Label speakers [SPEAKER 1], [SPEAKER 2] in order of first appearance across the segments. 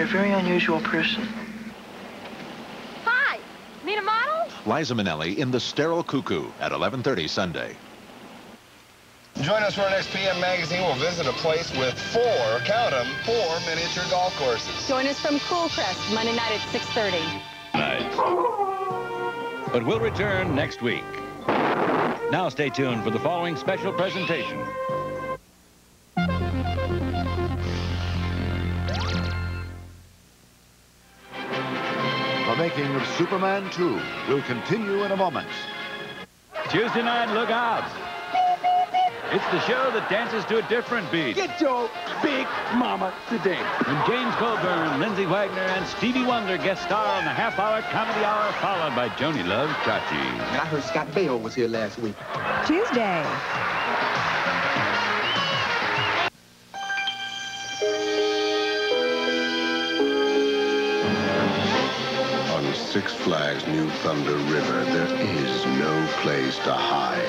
[SPEAKER 1] You're a very unusual person.
[SPEAKER 2] Hi! Need a model?
[SPEAKER 3] Liza Minnelli in The Sterile Cuckoo at 11.30 Sunday.
[SPEAKER 4] Join us for our next PM magazine. We'll visit a place with four, count them, four miniature golf courses.
[SPEAKER 5] Join us from Cool Crest Monday night at 6.30.
[SPEAKER 6] Night. But we'll return next week. Now stay tuned for the following special presentation.
[SPEAKER 7] Making of Superman 2 will continue in a moment.
[SPEAKER 6] Tuesday night, look out. It's the show that dances to a different beat.
[SPEAKER 8] Get your big mama today.
[SPEAKER 6] When James Coburn, Lindsay Wagner, and Stevie Wonder guest star on the half-hour comedy hour, followed by Joanie Love Chachi.
[SPEAKER 8] And I heard Scott Baio was here last week.
[SPEAKER 5] Tuesday.
[SPEAKER 9] Flags New Thunder River, there is no place to hide.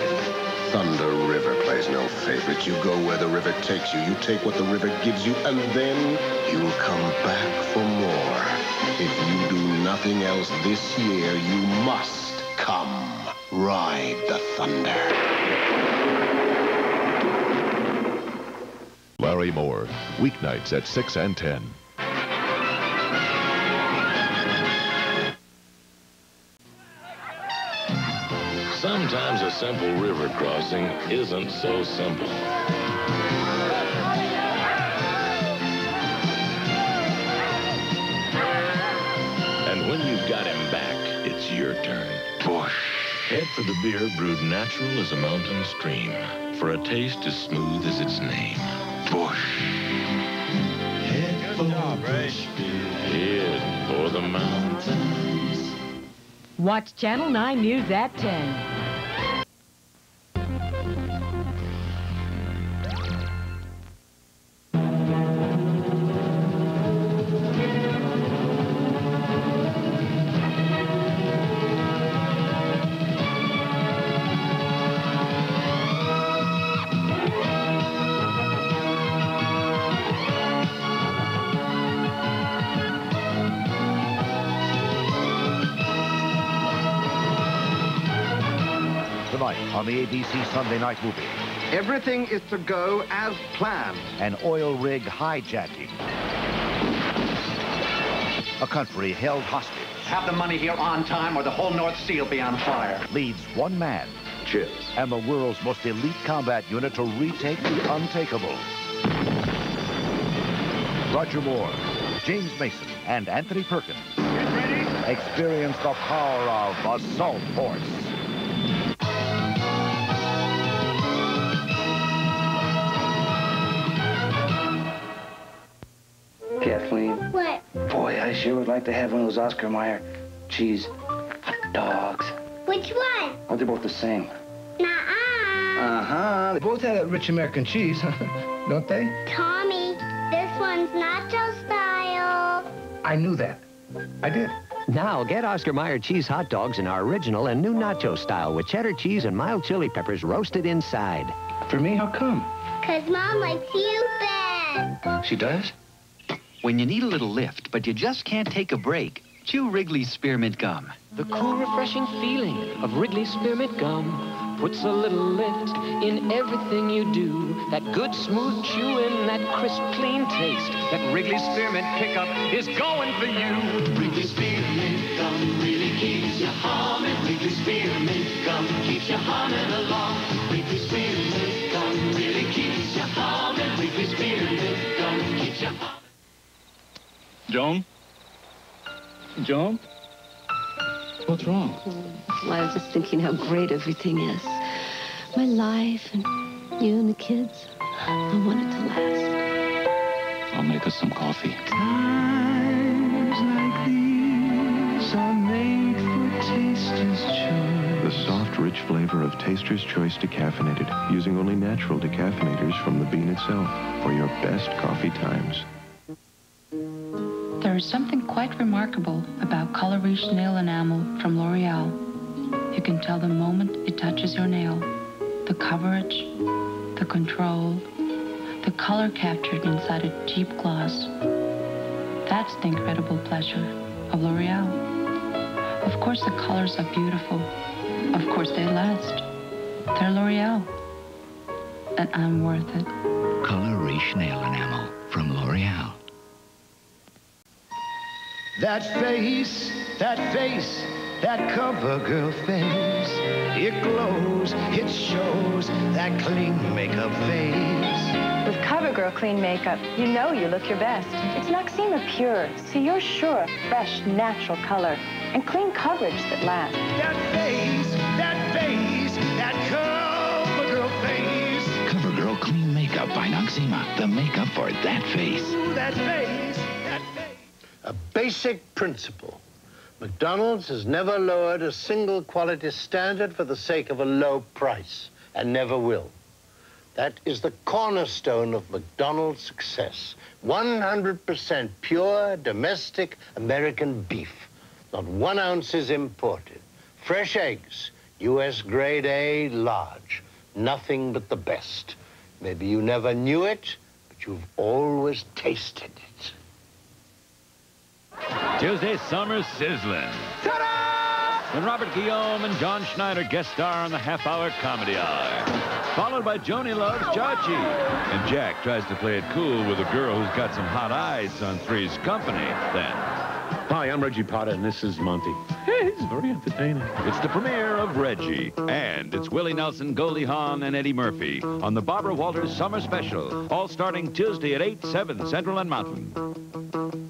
[SPEAKER 9] Thunder River plays no favorites. You go where the river takes you. You take what the river gives you, and then you'll come back for more. If you do nothing else this year, you must come ride the thunder.
[SPEAKER 10] Larry Moore, weeknights at 6 and 10.
[SPEAKER 11] Sometimes a simple river crossing isn't so simple. And when you've got him back, it's your turn. Busch. Head for the beer brewed natural as a mountain stream. For a taste as smooth as its name. Busch. Head for Busch beer. Head for the mountains.
[SPEAKER 12] Watch Channel 9 News at 10.
[SPEAKER 7] On the ABC Sunday Night Movie.
[SPEAKER 8] Everything is to go as planned.
[SPEAKER 7] An oil rig hijacking. A country held hostage.
[SPEAKER 13] Have the money here on time or the whole North Sea will be on fire.
[SPEAKER 7] Leads one man.
[SPEAKER 13] Chips.
[SPEAKER 7] And the world's most elite combat unit to retake the untakeable. Roger Moore, James Mason, and Anthony Perkins. Experience the power of Assault Force.
[SPEAKER 14] Sure would like to have one of those Oscar Mayer cheese hot dogs.
[SPEAKER 15] Which one?
[SPEAKER 14] Oh, they're both the same.
[SPEAKER 15] Nuh-uh.
[SPEAKER 14] Uh-huh. They both have that rich American cheese, don't they?
[SPEAKER 15] Tommy, this one's nacho style.
[SPEAKER 14] I knew that. I did.
[SPEAKER 16] Now get Oscar Mayer cheese hot dogs in our original and new nacho style with cheddar cheese and mild chili peppers roasted inside.
[SPEAKER 14] For me, how come?
[SPEAKER 15] Because Mom likes you best.
[SPEAKER 14] She does?
[SPEAKER 17] When you need a little lift, but you just can't take a break, chew Wrigley's Spearmint Gum.
[SPEAKER 18] The cool, refreshing feeling of Wrigley's Spearmint Gum puts a little lift in everything you do. That good, smooth chewing, that crisp, clean taste. That Wrigley's Spearmint pickup is going for you.
[SPEAKER 19] Wrigley's Spearmint Gum really keeps you humming. Wrigley's Spearmint Gum keeps you humming along.
[SPEAKER 20] Joan? Joan? What's wrong?
[SPEAKER 21] Well, I was just thinking how great everything is. My life and you and the kids. I want it to last.
[SPEAKER 20] I'll make us some coffee.
[SPEAKER 19] Times like these are made for taster's choice.
[SPEAKER 22] The soft, rich flavor of Taster's Choice Decaffeinated, using only natural decaffeinators from the bean itself for your best coffee times.
[SPEAKER 23] Is something quite remarkable about Color Rouge nail enamel from L'Oreal. You can tell the moment it touches your nail. The coverage, the control, the color captured inside a cheap gloss. That's the incredible pleasure of L'Oreal. Of course, the colors are beautiful. Of course, they last. They're L'Oreal. And I'm worth it.
[SPEAKER 24] Coloration nail enamel
[SPEAKER 25] That face, that face, that CoverGirl face. It glows, it shows that clean makeup face.
[SPEAKER 5] With CoverGirl Clean Makeup, you know you look your best. It's Noxzema Pure, so you're sure of fresh, natural color and clean coverage that lasts.
[SPEAKER 25] That face, that face, that CoverGirl face.
[SPEAKER 24] CoverGirl Clean Makeup by Noxzema. The makeup for that face.
[SPEAKER 25] Ooh, that face, that face.
[SPEAKER 26] A basic principle. McDonald's has never lowered a single quality standard for the sake of a low price, and never will. That is the cornerstone of McDonald's success. 100% pure, domestic American beef. Not one ounce is imported. Fresh eggs, U.S. grade A, large. Nothing but the best. Maybe you never knew it, but you've always tasted it.
[SPEAKER 6] Tuesday, summer sizzling. When Robert Guillaume and John Schneider guest star on the half-hour comedy hour. Followed by Joanie Loves Chachi. And Jack tries to play it cool with a girl who's got some hot eyes on Three's Company then.
[SPEAKER 27] Hi, I'm Reggie Potter, and this is Monty. Hey, he's very entertaining.
[SPEAKER 6] It's the premiere of Reggie. And it's Willie Nelson, Goldie Hawn, and Eddie Murphy on the Barbara Walters Summer Special. All starting Tuesday at 8, 7 Central and Mountain.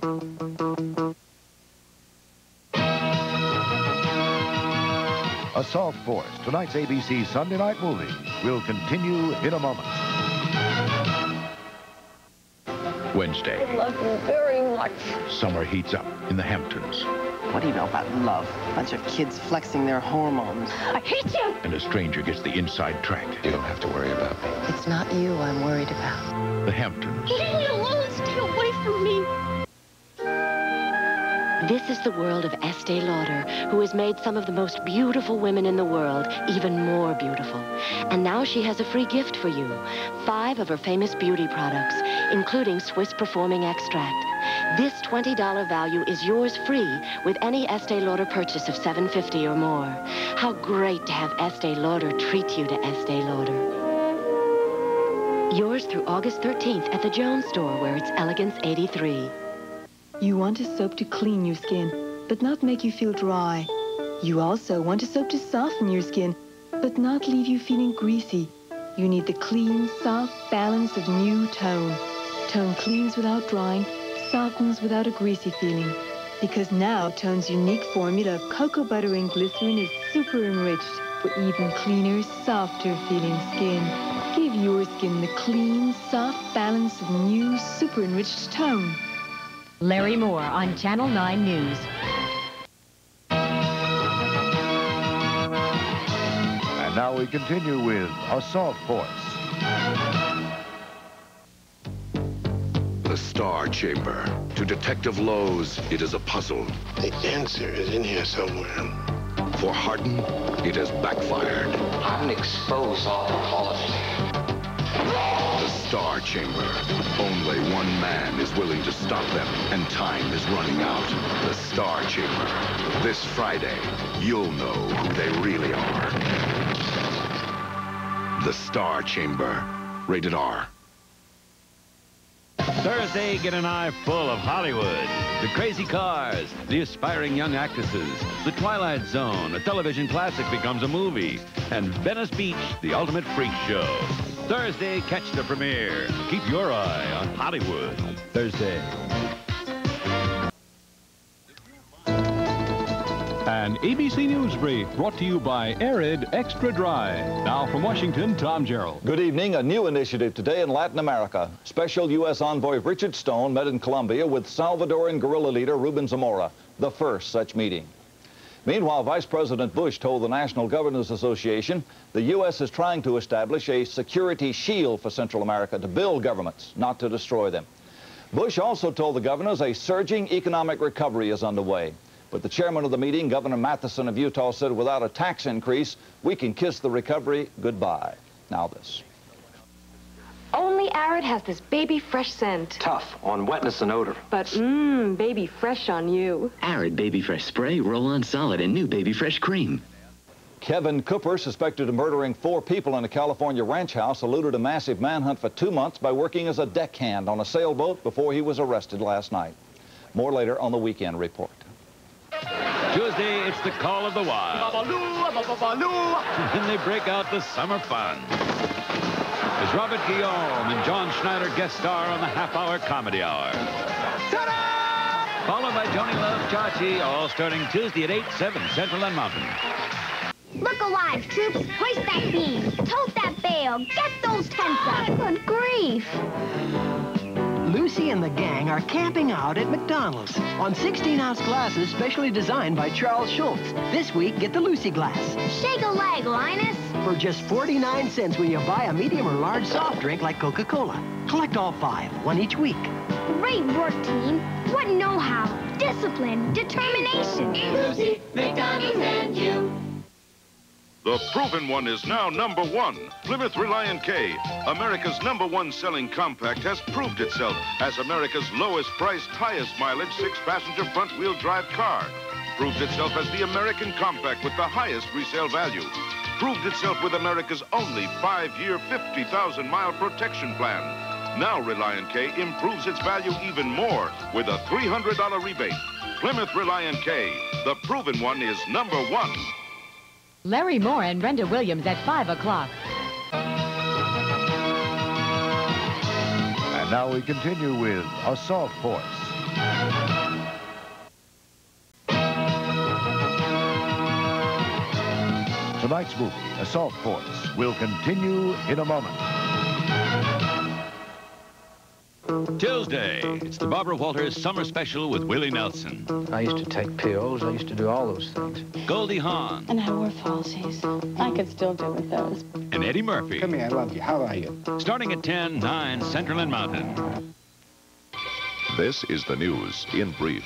[SPEAKER 7] Assault Force, tonight's ABC Sunday night movie, will continue in a moment.
[SPEAKER 10] Wednesday,
[SPEAKER 21] I love you very much.
[SPEAKER 10] summer heats up in the Hamptons,
[SPEAKER 28] What do you know about love? Bunch of kids flexing their hormones.
[SPEAKER 21] I hate you!
[SPEAKER 10] and a stranger gets the inside track. You don't have to worry about me.
[SPEAKER 28] It's not you I'm worried about.
[SPEAKER 10] The Hamptons.
[SPEAKER 21] Leave me alone! Stay away from me!
[SPEAKER 29] This is the world of Estee Lauder, who has made some of the most beautiful women in the world even more beautiful. And now she has a free gift for you. Five of her famous beauty products, including Swiss Performing Extract. This $20 value is yours free with any Estee Lauder purchase of $7.50 or more. How great to have Estee Lauder treat you to Estee Lauder. Yours through August 13th at the Jones store, where it's Elegance 83.
[SPEAKER 30] You want a soap to clean your skin, but not make you feel dry. You also want a soap to soften your skin, but not leave you feeling greasy. You need the clean, soft balance of new Tone. Tone cleans without drying, softens without a greasy feeling. Because now Tone's unique formula of cocoa butter and glycerin is super enriched for even cleaner, softer feeling skin. Give your skin the clean, soft balance of new, super enriched Tone.
[SPEAKER 12] Larry Moore on Channel 9 News.
[SPEAKER 7] And now we continue with Assault Force.
[SPEAKER 9] The Star Chamber. To Detective Lowe's, it is a puzzle. The answer is in here somewhere. For Hardin, it has backfired.
[SPEAKER 13] I'm exposed all the all of it.
[SPEAKER 9] The Star Chamber. Only one man is willing to stop them, and time is running out. The Star Chamber. This Friday, you'll know who they really are. The Star Chamber. Rated R.
[SPEAKER 6] Thursday, get an eye full of Hollywood. The crazy cars, the aspiring young actresses, The Twilight Zone, a television classic becomes a movie, and Venice Beach, the ultimate freak show. Thursday, catch the premiere. Keep your eye on Hollywood. Thursday.
[SPEAKER 31] An ABC News Brief brought to you by Arid Extra Dry. Now from Washington, Tom Jarriel.
[SPEAKER 32] Good evening. A new initiative today in Latin America. Special U.S. Envoy Richard Stone met in Colombia with Salvadoran guerrilla leader Ruben Zamora, the first such meeting. Meanwhile, Vice President Bush told the National Governors Association the U.S. is trying to establish a security shield for Central America to build governments, not to destroy them. Bush also told the governors a surging economic recovery is underway. But the chairman of the meeting, Governor Matheson of Utah, said without a tax increase, we can kiss the recovery goodbye. Now this.
[SPEAKER 33] Only
[SPEAKER 5] Arid has this baby fresh scent.
[SPEAKER 34] Tough on wetness and odor.
[SPEAKER 5] But mmm, baby fresh on you.
[SPEAKER 35] Arid Baby Fresh Spray, Roll-On Solid, and new Baby Fresh Cream.
[SPEAKER 32] Kevin Cooper, suspected of murdering four people in a California ranch house, eluded a massive manhunt for two months by working as a deckhand on a sailboat before he was arrested last night. More later on the Weekend Report.
[SPEAKER 6] Tuesday, it's the call of the wild. then they break out the summer fun. Robert Guillaume and John Schneider guest star on the half-hour comedy hour. Followed by Joanie Love Chachi, all starting Tuesday at 8, 7 Central and Mountain.
[SPEAKER 36] Look alive, troops. Hoist that beam. Tote that bale. Get those tents up. Good grief.
[SPEAKER 37] Lucy and the gang are camping out at McDonald's on 16-ounce glasses specially designed by Charles Schulz. This week, get the Lucy glass.
[SPEAKER 36] Shake a leg, Linus.
[SPEAKER 37] For just 49 cents when you buy a medium or large soft drink like Coca-Cola. Collect all five, one each week.
[SPEAKER 36] Great work, team. What know-how, discipline, determination.
[SPEAKER 38] Lucy, McDonald's, and you.
[SPEAKER 39] The proven one is now number one. Plymouth Reliant K, America's number one selling compact, has proved itself as America's lowest priced, highest mileage six-passenger front-wheel drive car. Proved itself as the American compact with the highest resale value. Proved itself with America's only five-year, 50,000-mile protection plan. Now Reliant K improves its value even more with a $300 rebate. Plymouth Reliant K, the proven one is number one.
[SPEAKER 12] Larry Moore and Brenda Williams at 5 o'clock.
[SPEAKER 7] And now we continue with Assault Force. Tonight's movie, Assault Force, will continue in a moment.
[SPEAKER 6] Tuesday, it's the Barbara Walters Summer Special with Willie Nelson.
[SPEAKER 40] I used to take pills. I used to do all those things.
[SPEAKER 6] Goldie Hawn
[SPEAKER 41] And I wore falsies. I could still do with those.
[SPEAKER 6] and Eddie Murphy.
[SPEAKER 40] Come here, I love you. How are you?
[SPEAKER 6] Starting at 10, 9 Central and Mountain.
[SPEAKER 42] This is the news in brief.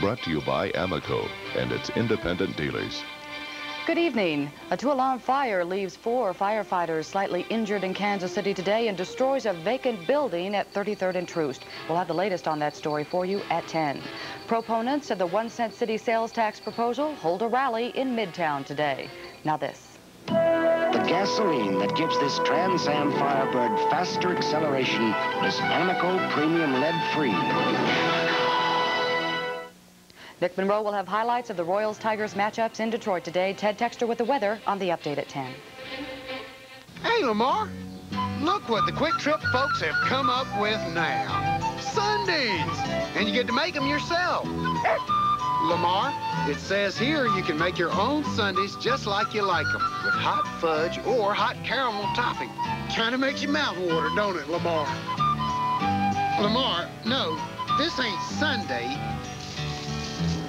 [SPEAKER 42] Brought to you by Amoco and its independent dealers.
[SPEAKER 43] Good evening. A two-alarm fire leaves four firefighters slightly injured in Kansas City today and destroys a vacant building at 33rd and Troost. We'll have the latest on that story for you at 10. Proponents of the one cent city sales tax proposal hold a rally in Midtown today. Now this.
[SPEAKER 33] The gasoline that gives this Trans Am Firebird faster acceleration is Amoco Premium Lead Free.
[SPEAKER 43] Nick Monroe will have highlights of the Royals-Tigers matchups in Detroit today. Ted Texter with the weather on the update at 10.
[SPEAKER 44] Hey, Lamar, look what the QuikTrip folks have come up with now. Sundays! And you get to make them yourself. Lamar, it says here you can make your own sundaes just like you like them, with hot fudge or hot caramel topping. Kind of makes your mouth water, don't it, Lamar? Lamar, no, this ain't Sunday.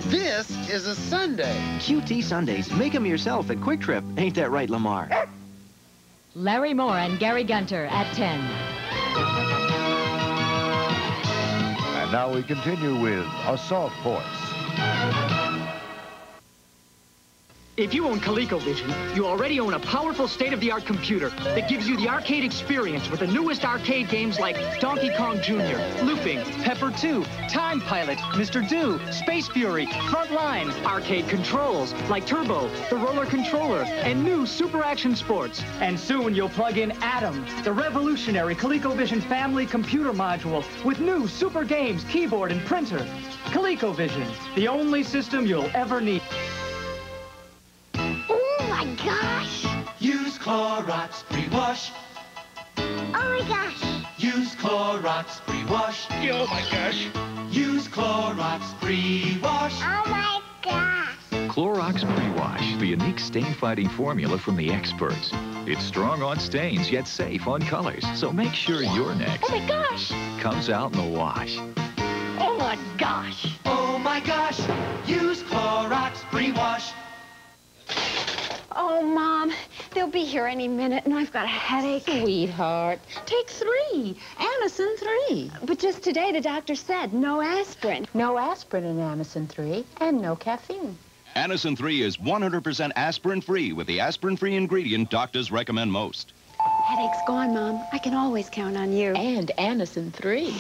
[SPEAKER 44] This is a Sunday.
[SPEAKER 45] QT Sundays. Make them yourself at QuikTrip. Ain't that right, Lamar?
[SPEAKER 12] Larry Moore and Gary Gunter at 10.
[SPEAKER 7] And now we continue with Assault Force.
[SPEAKER 46] If you own ColecoVision, you already own a powerful state-of-the-art computer that gives you the arcade experience with the newest arcade games like Donkey Kong Jr., Looping, Pepper 2, Time Pilot, Mr. Do, Space Fury, Frontline, arcade controls like Turbo, the Roller Controller, and new Super Action Sports. And soon you'll plug in Adam, the revolutionary ColecoVision family computer module with new super games, keyboard, and printer. ColecoVision, the only system you'll ever need.
[SPEAKER 38] Clorox Pre-Wash.
[SPEAKER 36] Oh my gosh!
[SPEAKER 38] Use Clorox Pre-Wash.
[SPEAKER 36] Oh my gosh!
[SPEAKER 38] Use Clorox Pre-Wash.
[SPEAKER 36] Oh my gosh!
[SPEAKER 47] Clorox Pre-Wash, the unique stain-fighting formula from the experts. It's strong on stains, yet safe on colors. So make sure your next
[SPEAKER 36] Oh my gosh!
[SPEAKER 47] comes out in the wash.
[SPEAKER 36] Oh my gosh!
[SPEAKER 38] Oh my gosh! Use Clorox Pre-Wash.
[SPEAKER 30] Oh, Mom, they'll be here any minute, and I've got a headache.
[SPEAKER 48] Sweetheart, take three. Anacin 3.
[SPEAKER 30] But just today, the doctor said no aspirin.
[SPEAKER 48] No aspirin in Anacin 3 and no caffeine.
[SPEAKER 49] Anacin 3 is 100% aspirin-free with the aspirin-free ingredient doctors recommend most.
[SPEAKER 48] Headache's gone, Mom. I can always count on you. And Anacin 3.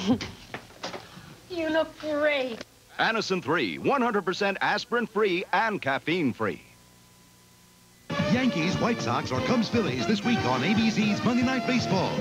[SPEAKER 48] you look great.
[SPEAKER 50] Anacin 3, 100% aspirin-free and caffeine-free.
[SPEAKER 51] Yankees, White Sox, or Cubs, Phillies this week on ABC's Monday Night Baseball.